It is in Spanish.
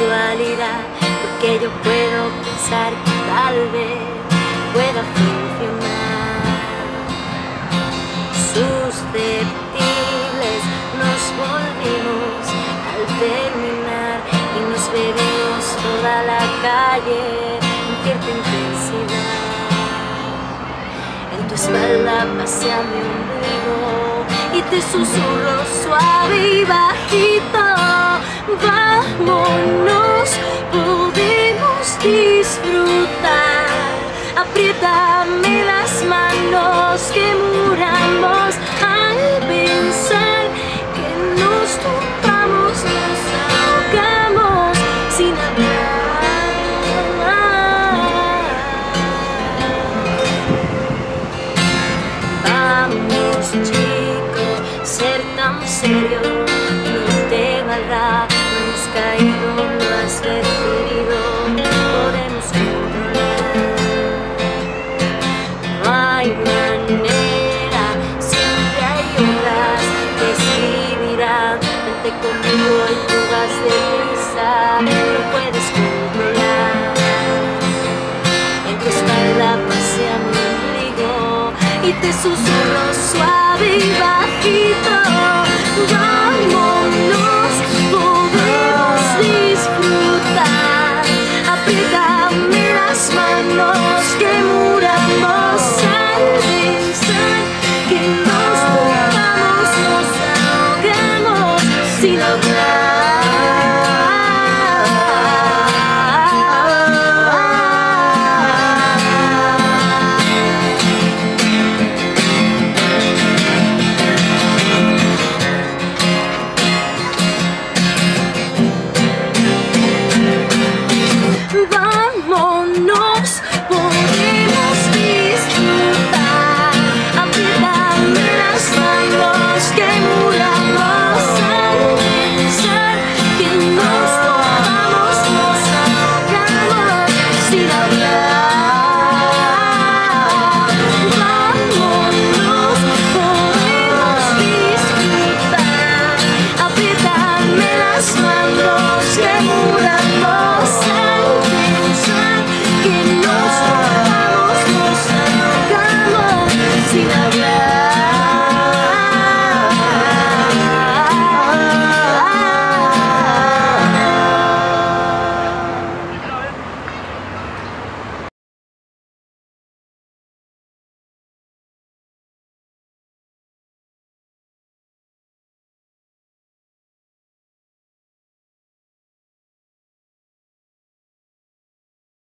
porque yo puedo pensar que tal vez pueda funcionar. Susceptibles nos volvimos al terminar y nos bebemos toda la calle en cierta intensidad. En tu espalda pasea mi te susurro suave y bajito. Vámonos, tan serio no te valdrá. y te susurro suave y bajito. Yo.